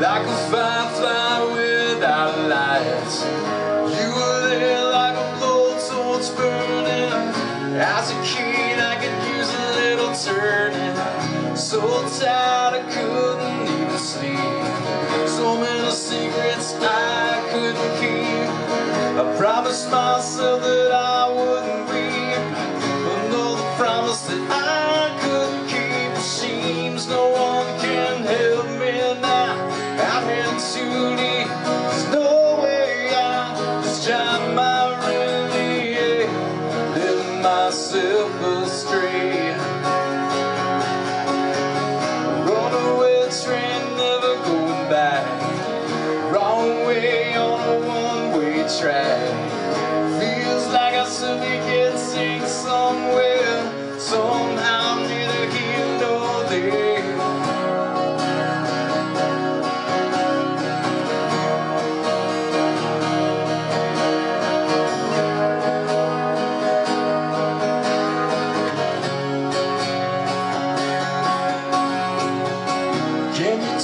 like a firefly without lights. You were there like a blowtorch burning. As a kid, I could use a little turning. So tired, I couldn't even sleep. So many secrets I couldn't keep. I promised myself.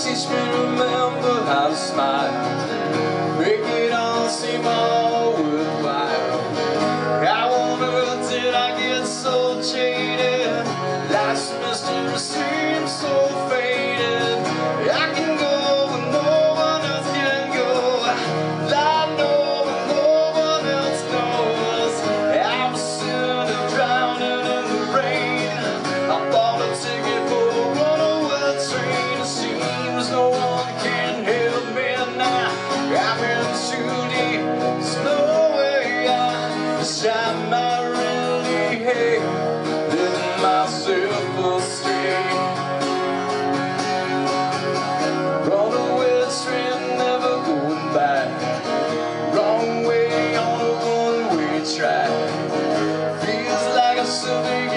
She's been I really a west never going back. Wrong way on a one-way track. Feels like a souvenir.